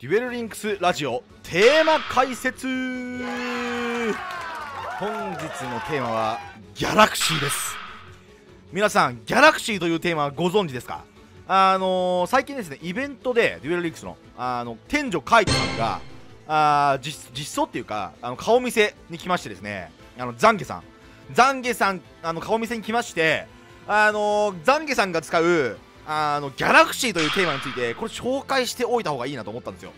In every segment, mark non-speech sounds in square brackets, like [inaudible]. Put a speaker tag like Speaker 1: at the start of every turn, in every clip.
Speaker 1: デュエルリンクスラジオテーマ解説。本日のテーマはギャラクシーです。皆さんギャラクシーというテーマはご存知ですか？あのー、最近ですねイベントでデュエルリンクスのあの天女カイトさんがあ実実装っていうかあの顔見せに来ましてですねあのザンゲさん。ザンゲさんあの顔見せに来ましてあのー、ザンゲさんが使うあのギャラクシーというテーマについてこれ紹介しておいた方がいいなと思ったんですよ。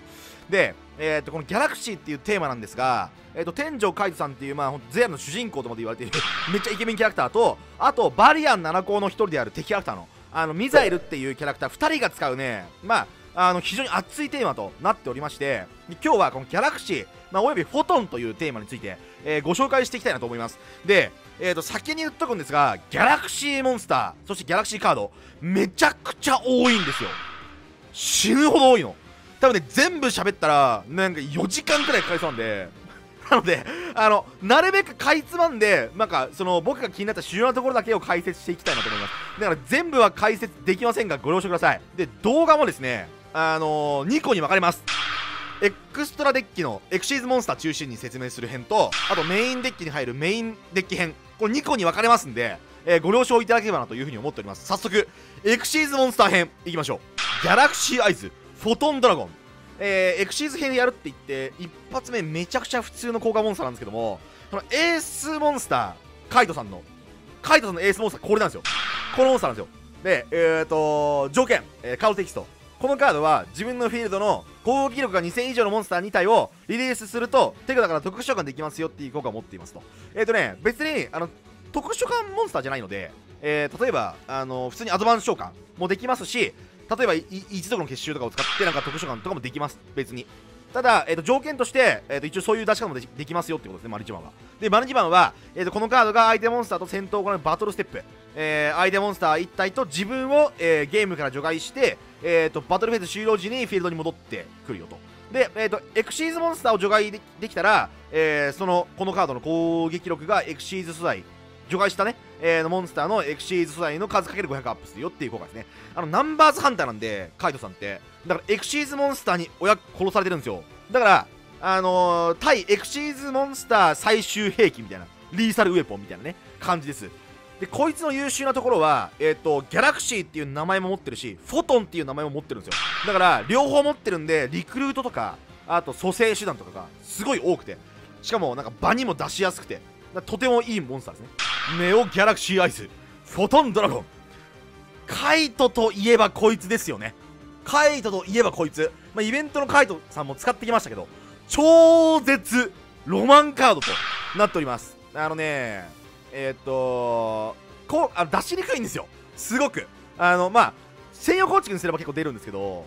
Speaker 1: で、えー、とこのギャラクシーっていうテーマなんですが、えー、と天井海斗さんっていう、まあ、ゼアの主人公とまで言われている [laughs] めっちゃイケメンキャラクターとあとバリアン7校の一人である敵キャラクターのあのミザイルっていうキャラクター2人が使うねまああの非常に熱いテーマとなっておりまして今日はこのギャラクシー、まあ、およびフォトンというテーマについて、えー、ご紹介していきたいなと思います。でえー、と先に言っとくんですがギャラクシーモンスターそしてギャラクシーカードめちゃくちゃ多いんですよ。死ぬほど多いの。多分ね全部喋ったらなんか4時間くらいかかりそうなんで [laughs] なのであのなるべくかいつまんでなんかその僕が気になった主要なところだけを解説していきたいなと思います。だから全部は解説できませんがご了承ください。で動画もですねあのー、2個に分かれます。エクストラデッキのエクシーズモンスター中心に説明する編とあとメインデッキに入るメインデッキ編これ2個に分かれますんで、えー、ご了承いただければなというふうに思っております。早速エクシーズモンスター編いきましょう。ギャラクシーアイズフォトンドラゴンえー、エクシーズ編でやるって言って一発目めちゃくちゃ普通の効果モンスターなんですけどもこのエースモンスターカイトさんのカイトさんのエースモンスターこれなんですよ。このモンスターなんですよ。でえっ、ー、と条件、えー、カードテキスト。このカードは自分のフィールドの攻撃力が2000以上のモンスター2体をリリースすると手札から特殊召喚できますよっていう効果を持っていますと。えっ、ー、とね別にあの特殊召喚モンスターじゃないので、えー、例えばあの普通にアドバンス召喚もできますし例えば一族の結集とかを使ってなんか特殊召喚とかもできます。別に。ただ、えーと、条件として、えーと、一応そういう出し方もできますよってことですね、マルチマンは。で、マルチマンは、えーと、このカードが相手モンスターと戦闘を行うバトルステップ、えー、相手モンスター1体と自分を、えー、ゲームから除外して、えー、とバトルフェーズ終了時にフィールドに戻ってくるよと。で、えー、とエクシーズモンスターを除外でできたら、えー、そのこのカードの攻撃力がエクシーズ素材除外したね、えー、モンスターのエクシーズ素材の数かける500アップするよっていう効果ですね。あの、ナンバーズハンターなんで、カイトさんって。だから、エクシーズモンスターに親殺されてるんですよ。だから、あのー、対エクシーズモンスター最終兵器みたいな、リーサルウェポンみたいなね、感じです。で、こいつの優秀なところは、えっ、ー、と、ギャラクシーっていう名前も持ってるし、フォトンっていう名前も持ってるんですよ。だから、両方持ってるんで、リクルートとか、あと蘇生手段とかがすごい多くて、しかもなんか場にも出しやすくて、とてもいいモンスターですね。ネオギャラクシーアイス。フォトンドラゴン。カイトといえばこいつですよね。カイトといえばこいつ、まあ、イベントのカイトさんも使ってきましたけど超絶ロマンカードとなっております。あのねえー、っとこうあ出しにくいんですよ。すごく。あのまあ専用構築にすれば結構出るんですけど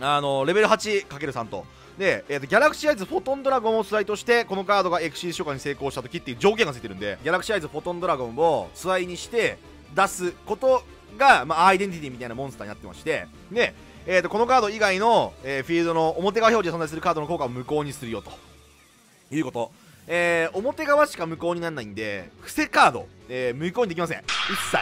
Speaker 1: あのレベル 8×3 とで、えーと、ギャラクシーアイズフォトンドラゴンを素材としてこのカードがエクシー召喚に成功した時っていう条件がついてるんでギャラクシーアイズフォトンドラゴンを素材にして出すことが、まあ、アイデンティティみたいなモンスターになってまして。で、えーと、このカード以外の、えー、フィールドの表側表示で存在するカードの効果を無効にするよということ。えー、表側しか無効にならないんで伏せカード、えー、無効にできません一切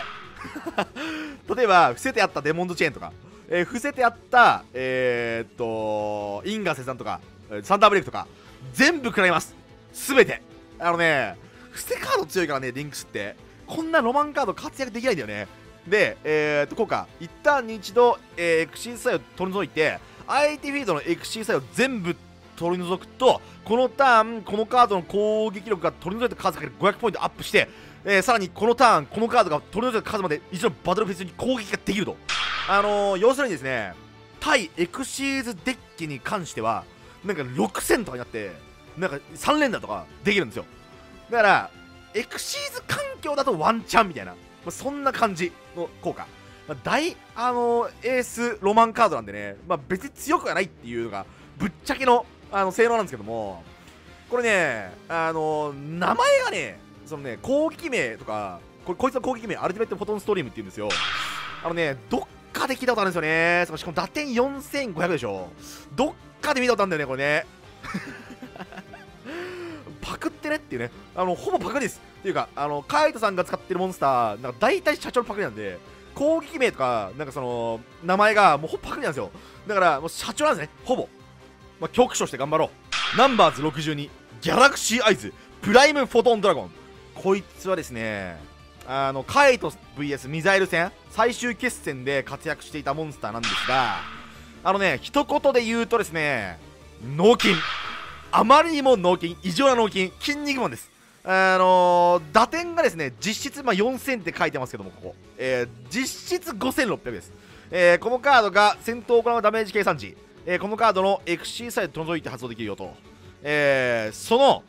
Speaker 1: [laughs] 例えば伏せてあったデモンドチェーンとかえー、伏せてあった、えー、っと、インガセさんとか、サンダーブレイクとか、全部食らいます。すべて。あのね、伏せカード強いからね、リンクスって。こんなロマンカード活躍できないんだよね。で、えー、っと、こうか。一旦に一度、えー、エクシー作用取り除いて、相手フィードのエクシー作用全部取り除くと、このターン、このカードの攻撃力が取り除いた数かける500ポイントアップして、えー、さらにこのターン、このカードが取り除いた数まで一度バトルフェスに攻撃ができると。あのー、要するにですね対エクシーズデッキに関してはなんか6000とかになってなんか3連打とかできるんですよだからエクシーズ環境だとワンチャンみたいな、まあ、そんな感じの効果、大、あのー、エースロマンカードなんでね、まあ、別に強くはないっていうのがぶっちゃけのあの性能なんですけどもこれねあの、名前がねそのね攻撃名とかここいつの攻撃名アルティメットフォトンストリームって言うんですよ。あのねどっかで聞いたことあるんですよね。しかも打点4500でしょ。どっかで見たことあるんだよねこれね。[laughs] パクってねっていうね。あのほぼパクリです。っていうかあのカイトさんが使ってるモンスターなんか大体社長のパクリなんで攻撃名とかなんかその名前がもうほぼパクリなんですよ。だからもう社長なんですねほぼ。まあ、局所して頑張ろう。ナンバーズ62ギャラクシーアイズプライムフォトンドラゴンこいつはですねあのカイト VS ミサイル戦。最終決戦で活躍していたモンスターなんですがあのね一言で言うとですね脳筋。あまりにも脳筋。異常な脳筋。筋肉マンです。あのー、打点がですね実質、まあ、4000って書いてますけどもここ、えー、実質5600です、えー、このカードが戦闘を行うダメージ計算時、えこのカードの XC さえ除いて発動できるよと、えその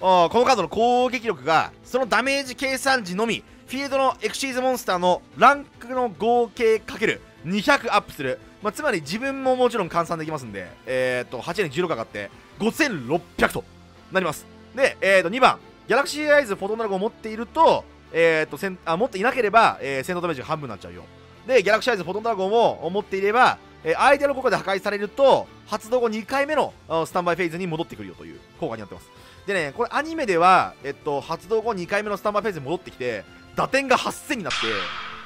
Speaker 1: このカードの攻撃力がそのダメージ計算時のみフィールドのエクシーズモンスターのランクの合計かける200アップする、まあ、つまり自分ももちろん換算できますんで、えー、と8年16かかって5600となります。で、えー、と2番ギャラクシーアイズフォトンドラゴンを持っていると,、えー、とせんあ持っていなければ、えー、戦闘ダメージが半分になっちゃうよ。でギャラクシーアイズフォトンドラゴンを持っていれば、え、相手の効果で破壊されると発動後2回目のスタンバイフェーズに戻ってくるよという効果になってますでね、これアニメでは、えっと、発動後2回目のスタンバイフェーズに戻ってきて、打点が8000になって、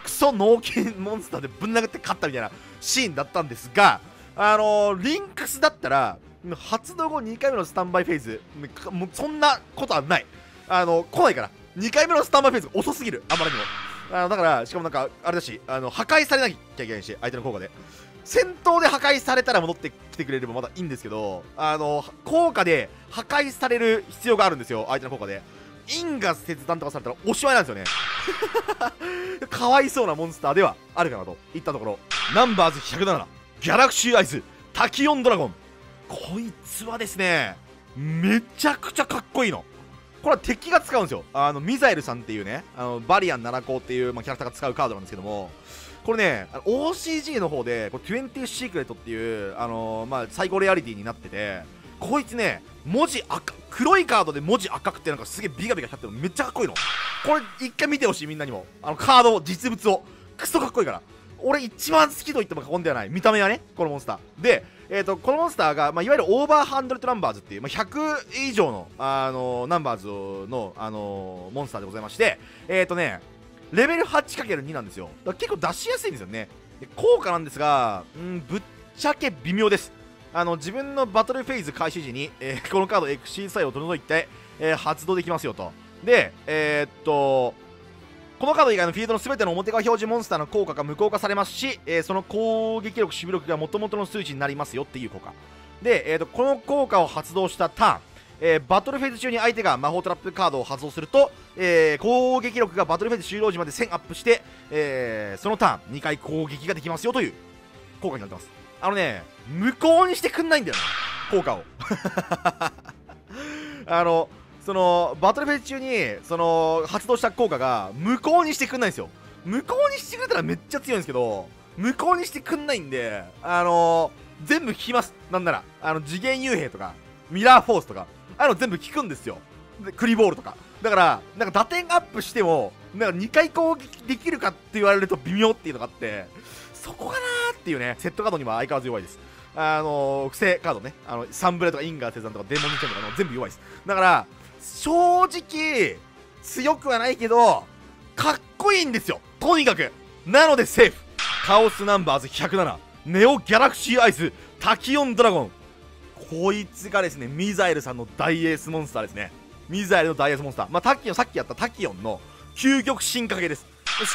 Speaker 1: クソ脳筋モンスターでぶん殴って勝ったみたいなシーンだったんですが、あのー、リンクスだったら、発動後2回目のスタンバイフェーズ、もうそんなことはない。あの、来ないから。2回目のスタンバイフェーズ遅すぎる、あまりにも。あのだから、しかもなんか、あれだし、あの破壊されなきゃいけないし、相手の効果で。戦闘で破壊されたら戻ってきてくれればまだいいんですけど、あの、効果で破壊される必要があるんですよ、相手の効果で。因果切断とかされたらおしまいなんですよね。[laughs] かわいそうなモンスターではあるかなといったところ。ナンバーズ107、ギャラクシーアイズ、タキオンドラゴン。こいつはですね、めちゃくちゃかっこいいの。これは敵が使うんですよ。あの、ミザイルさんっていうね、あのバリアン7個っていう、まあ、キャラクターが使うカードなんですけども、これね、OCG の方で、これ20シークレットっていう、あのー、まあ、最高レアリティになってて、こいつね、文字赤、黒いカードで文字赤くてなんかすげえビカビカ光ってるのめっちゃかっこいいの。これ一回見てほしいみんなにも。あのカードを、実物を。クソかっこいいから。俺一番好きと言っても過言ではない。見た目はね、このモンスター。で、えーと、このモンスターが、まあ、いわゆるオーバーハンドレッドナンバーズっていう、まあ、100以上の、あのー、ナンバーズの、あのー、モンスターでございまして、えっ、ー、とね、レベル 8×2 なんですよ。だから結構出しやすいんですよね。で効果なんですが、うん、ぶっちゃけ微妙です。あの自分のバトルフェーズ開始時に、えー、このカード XC 作用を取り除いて、えー、発動できますよと。で、えー、っと、このカード以外のフィールドの全ての表側表示モンスターの効果が無効化されますし、えー、その攻撃力、守備力が元々の数値になりますよっていう効果。で、えーと、この効果を発動したターン、えー、バトルフェーズ中に相手が魔法トラップカードを発動すると、えー、攻撃力がバトルフェーズ終了時まで1000アップして、えー、そのターン2回攻撃ができますよという効果になってます。あのね無効にしてくんないんだよ効果を。[laughs] あのそのバトルフェーズ中にその発動した効果が無効にしてくんないんですよ。無効にしてくれたらめっちゃ強いんですけど無効にしてくんないんであの全部引きます。なんならあの次元幽閉とかミラーフォースとか。あの全部効くんですよ。でクリボールとか。だからなんか打点アップしてもなんか2回攻撃できるかって言われると微妙っていうのがあってそこかなーっていうね。セットカードには相変わらず弱いです。あのー、伏せカードね。あのサンブレとか因果切断とかデモンズチェーンとかの全部弱いです。だから正直強くはないけどかっこいいんですよ。とにかく。なのでセーフ。カオスナンバーズ107ネオギャラクシーアイズ。タキオンドラゴン。こいつがですねミザエルさんの大エースモンスターですね。ミザエルの大エースモンスター。まあタキオンさっきやったタキオンの究極進化系です。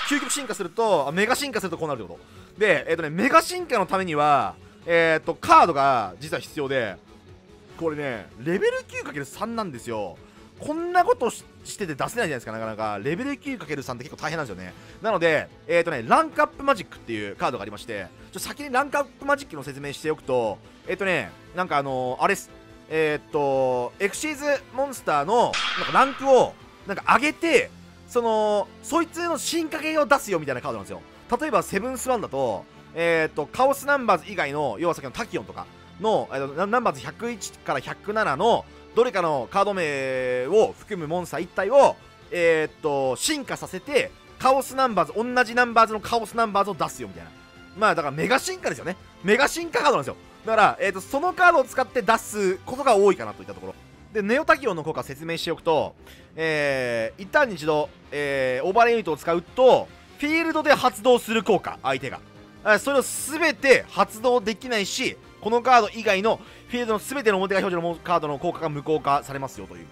Speaker 1: 究極進化するとメガ進化するとこうなるってこと。でえっ、ー、とねメガ進化のためにはえっ、ー、とカードが実は必要でこれねレベル 9×3 なんですよ。こんなことしてて出せないじゃないですか、なかなか。レベル 9×3 って結構大変なんですよね。なので、えっ、ー、とね、ランクアップマジックっていうカードがありまして、ちょ先にランクアップマジックの説明しておくと、えっ、ー、とね、なんかあのー、あれっす、えっ、と、エクシーズモンスターのなんかランクをなんか上げて、その、そいつの進化系を出すよみたいなカードなんですよ。例えば、セブンスワンだと、えっ、と、カオスナンバーズ以外の、要はさっきのタキオンとかの、えー、ナンバーズ101から107の、どれかのカード名を含むモンスター1体を、えー、っと進化させてカオスナンバーズ同じナンバーズのカオスナンバーズを出すよみたいな。まあだからメガ進化ですよね。メガ進化カードなんですよ。だから、えー、とそのカードを使って出すことが多いかなといったところ。でネオタキオンの効果説明しておくと、えー、一旦に一度、えー、オーバーレイユニットを使うとフィールドで発動する効果相手が。それを全て発動できないしこのカード以外のフィールドの全ての表が表示のカードの効果が無効化されますよという。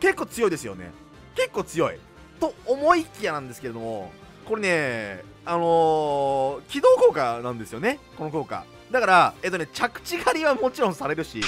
Speaker 1: 結構強いですよね。結構強いと思いきやなんですけれどもこれねあのー、起動効果なんですよね。この効果。だからえっとね着地狩りはもちろんされるし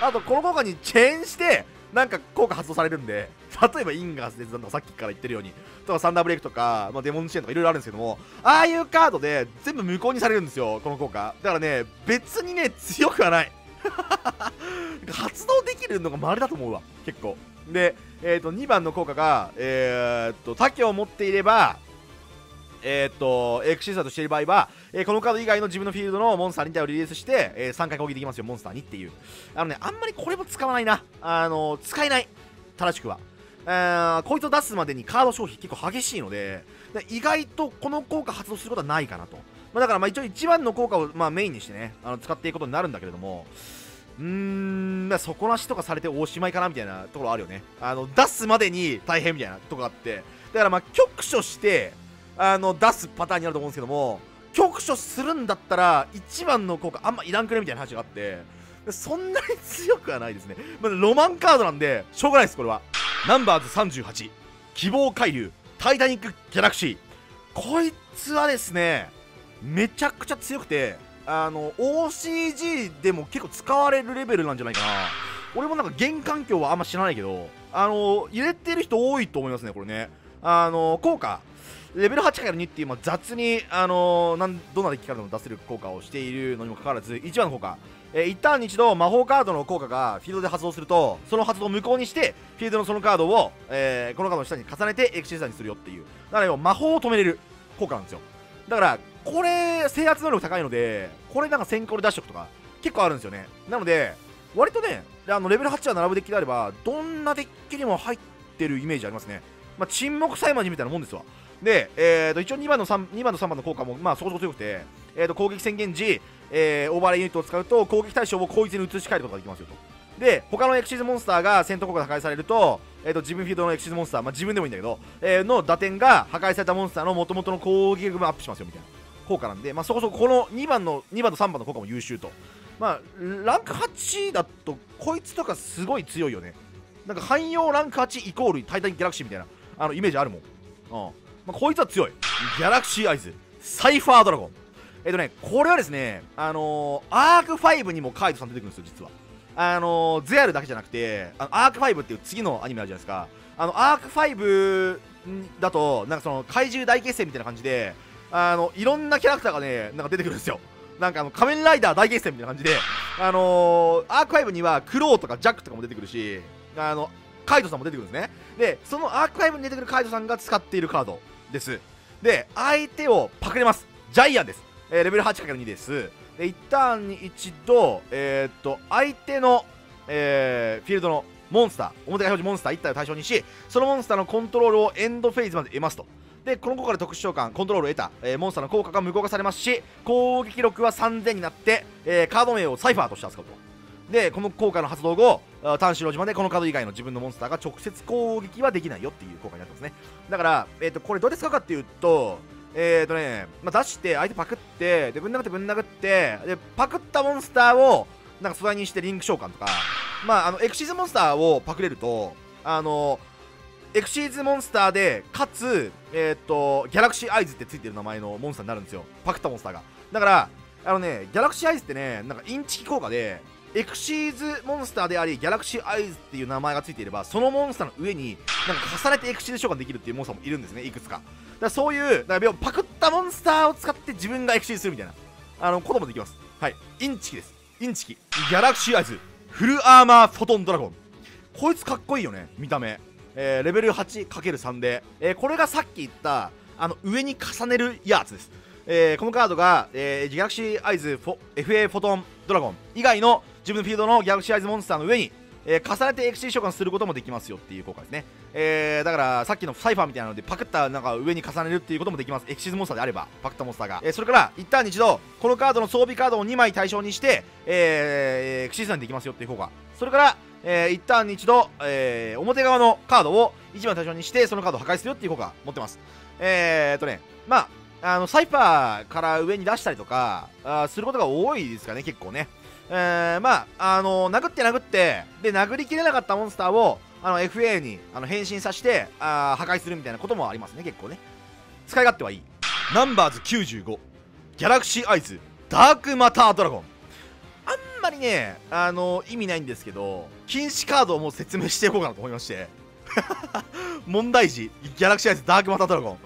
Speaker 1: あとこの効果にチェーンしてなんか効果発動されるんで [laughs] 例えばインガースでさっきから言ってるようにとかサンダーブレイクとか、まあ、デモンチェーンとかいろいろあるんですけどもああいうカードで全部無効にされるんですよこの効果。だからね別にね強くはない。[laughs] 発動できるのが稀だと思うわ結構。で、えー、と2番の効果が、えー、っと他家を持っていればえー、っと、エクシーサーとしている場合は、えー、このカード以外の自分のフィールドのモンスター2体をリリースして、えー、3回攻撃できますよ、モンスターにっていう。あのね、あんまりこれも使わないな。あの使えない。正しくは。えー、こいつを出すまでにカード消費結構激しいので、意外とこの効果発動することはないかなと。まあ、だからまあ一応一番の効果をまあメインにしてね、あの使っていくことになるんだけれども、うーん、まあ、底なしとかされておしまいかなみたいなところあるよね。あの、出すまでに大変みたいなとこがあって、だからまあ局所して、あの、出すパターンになると思うんですけども、局所するんだったら、一番の効果あんまいらんくねみたいな話があって、そんなに強くはないですね。まあ、ロマンカードなんで、しょうがないです、これは。ナンバーズ38、希望海流、タイタニックギャラクシー。こいつはですね、めちゃくちゃ強くて、あの、OCG でも結構使われるレベルなんじゃないかな。俺もなんか原環境はあんま知らないけど、あの、入れてる人多いと思いますね、これね。あの、効果。レベル8から2っていう、まあ、雑に、あのなんどんなデッキからでも出せる効果をしているのにもかかわらず、1番の効果。えー、一旦に一度魔法カードの効果がフィールドで発動するとその発動を無効にしてフィールドのそのカードを、えー、このカードの下に重ねてエクシーザーにするよっていうだから魔法を止めれる効果なんですよだからこれ制圧能力高いのでこれなんか先行で出しとくとか結構あるんですよねなので割とねあのレベル8は並ぶデッキであればどんなデッキにも入ってるイメージありますねまあ、沈黙サイマジみたいなもんですわで、えー、と一応2番の 3, 2番の3番の効果も、まあ、そこそこ強くて、えー、と攻撃宣言時、えー、オーバーレイユニットを使うと攻撃対象を後逸に移し替えることができますよと。で、他のエクシーズモンスターが戦闘効果破壊されると、えー、と自分フィードのエクシーズモンスター、まあ、自分でもいいんだけど、えー、の打点が破壊されたモンスターの元々の攻撃力もアップしますよみたいな効果なんで、まあ、そこそここの2番の2番と3番の効果も優秀と。まあ、ランク8だと、こいつとかすごい強いよね。なんか汎用ランク8イコールタイタンギャラクシーみたいなあのイメージあるもん。うん。まあ、こいつは強い。ギャラクシーアイズ。サイファードラゴン。えっとねこれはですねあのー、アーク5にもカイトさん出てくるんですよ実は。あのー、ゼアルだけじゃなくてあのアーク5っていう次のアニメあるじゃないですか。あのアーク5だとなんかその怪獣大決戦みたいな感じであのいろんなキャラクターがねなんか出てくるんですよ。なんかあの仮面ライダー大決戦みたいな感じであのー、アーク5にはクローとかジャックとかも出てくるしあのカイトさんも出てくるんですね。でそのアーク5に出てくるカイトさんが使っているカードです。で相手をパクれます。ジャイアンです、えー、レベル 8×2 です。で一旦に一度えー、っと相手の、えー、フィールドのモンスター表が表示モンスター1体を対象にしそのモンスターのコントロールをエンドフェーズまで得ますと。でこの効果で特殊召喚コントロールを得た、えー、モンスターの効果が無効化されますし攻撃力は3000になって、えー、カード名をサイファーとして扱うと。でこの効果の発動後炭治郎島でこのカード以外の自分のモンスターが直接攻撃はできないよっていう効果になってますね。だから、えーと、これどうで使うかっていうとえーとね、まあ、出して相手パクってでぶん殴ってぶん殴ってでパクったモンスターをなんか素材にしてリンク召喚とかまああのエクシーズモンスターをパクれるとあのエクシーズモンスターでかつえっ、ー、とギャラクシーアイズってついてる名前のモンスターになるんですよ。パクったモンスターが。だからあのねギャラクシーアイズってねなんかインチキ効果でエクシーズモンスターでありギャラクシーアイズっていう名前がついていればそのモンスターの上になんか重ねてエクシーズ召喚できるっていうモンスターもいるんですねいくつか。だからそういうだからパクったモンスターを使って自分がエクシーズするみたいな。あのこともできます。はい。インチキです。インチキ。ギャラクシーアイズフルアーマーフォトンドラゴンこいつかっこいいよね見た目。えー、レベル 8×3 で、えー、これがさっき言ったあの上に重ねるやつです。えー、このカードが、えー、ギャラクシーアイズフォ FA フォトンドラゴン以外の自分のフィールドのギャラクシーアイズモンスターの上に、えー、重ねてエクシーズ召喚することもできますよっていう効果ですね、えー、だからさっきのサイファーみたいなのでパクったなんか上に重ねるっていうこともできます。エクシーズモンスターであればパクったモンスターが、えー、それから1ターンに一度このカードの装備カードを2枚対象にして、えー、エクシーズにできますよっていう効果。それからえー、一旦に一度、えー、表側のカードを1枚対象にしてそのカードを破壊するよっていう効果持ってます。えー、っとねまああのサイパーから上に出したりとかあすることが多いですかね結構ね。えー、まああの殴って殴ってで殴りきれなかったモンスターをあの FA にあの変身させてあ破壊するみたいなこともありますね結構ね。使い勝手はいい。ナンバーズ95ギャラクシーアイズダークマタードラゴンあんまりねあの意味ないんですけど禁止カードをもう説明していこうかなと思いまして。[laughs] [laughs] 問題児ギャラクシーアイズダークマタードラゴン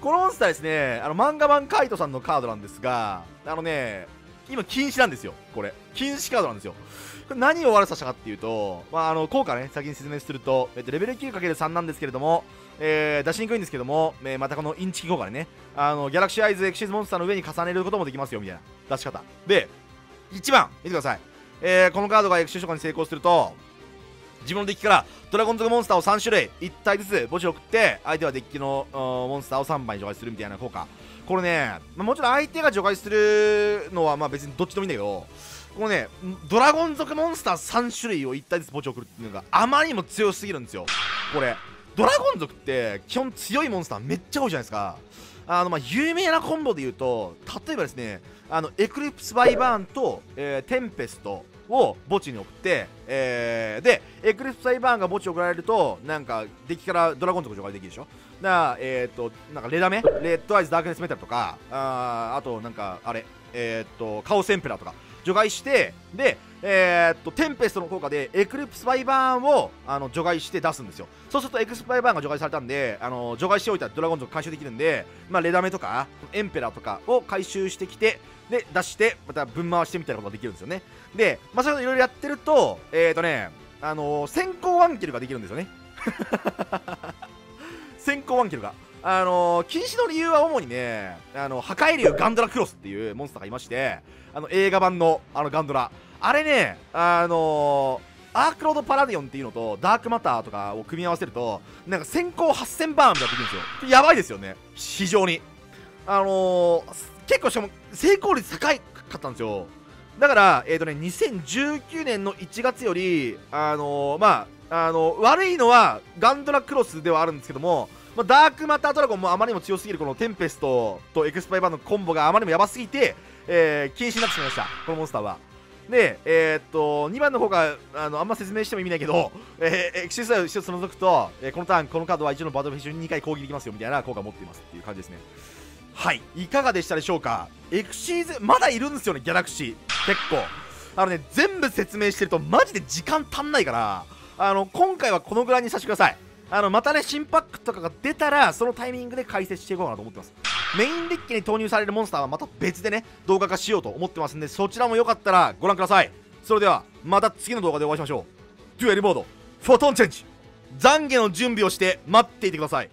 Speaker 1: このモンスターですねあの漫画版カイトさんのカードなんですがあのね今禁止なんですよこれ。禁止カードなんですよ。これ何を悪さしたかっていうと、まあ、あの効果ね先に説明すると、えっと、レベル 9×3 なんですけれども、えー、出しにくいんですけども、えー、またこのインチキ効果でねあのギャラクシーアイズエクシーズモンスターの上に重ねることもできますよみたいな出し方。で1番見てください、えー、このカードがエクシー召喚に成功すると自分のデッキからドラゴン族モンスターを3種類1体ずつ墓地を送って相手はデッキのモンスターを3枚除外するみたいな効果。これね、まあ、もちろん相手が除外するのはまあ別にどっちでもいいんだけどこのねドラゴン族モンスター3種類を1体ずつ墓地を送るっていうのがあまりにも強すぎるんですよ。これドラゴン族って基本強いモンスターめっちゃ多いじゃないですか。あのまあ有名なコンボで言うと例えばですねあのエクリプス・ワイバーンと、えー、テンペスト。を墓地に送って、えー、でエクリプス・ワイバーンが墓地に送られるとなんかデッキからドラゴン族除外できるでしょ？だからえっ、ー、となんかレダメ？レッドアイズ・ダークネス・メタルとかああとなんかあれえっ、ー、とカオス・エンペラーとか除外してでえー、っとテンペストの効果でエクリプスワイバーンをあの除外して出すんですよ。そうするとエクリプスワイバーンが除外されたんであの除外しておいたらドラゴン族を回収できるんで、まあ、レダメとかエンペラーとかを回収してきてで出してまた分回してみたいなことができるんですよね。で、まあ、そういうのいろいろやってるとえー、とねあのー、先行ワンキルができるんですよね。[laughs] 先行ワンキルが。あのー、禁止の理由は主にね、あの破壊竜ガンドラクロスっていうモンスターがいまして、あの映画版のあのガンドラ、あれね、あの、アークロードパラディオンっていうのとダークマターとかを組み合わせると、なんか先行8000バーンみたいなできるんですよ。やばいですよね、非常に。あのー、結構しかも成功率高いかったんですよ。だから、えっ、ー、とね、2019年の1月より、あのー、まあ、あの悪いのはガンドラクロスではあるんですけども、まあ、ダークマタードラゴンもあまりにも強すぎるこのテンペストとエクスパイバーのコンボがあまりにもやばすぎて、えー、禁止になってしまいました。このモンスターは。で、えー、っと2番の方があのあんま説明しても意味ないけど、えー、エクシスを1つ除くと、えー、このターンこのカードは一度のバトルフィッシュに2回攻撃できますよみたいな効果を持っていますっていう感じですね。はい。いかがでしたでしょうか？エクシーズまだいるんですよねギャラクシー結構。あのね全部説明してるとマジで時間足んないからあの今回はこのぐらいにさせてください。あのまたね新パックとかが出たらそのタイミングで解説していこうかなと思ってます。メインデッキに投入されるモンスターはまた別でね動画化しようと思ってますんでそちらもよかったらご覧ください。それではまた次の動画でお会いしましょう。デュエルモードフォトンチェンジ。懺悔の準備をして待っていてください。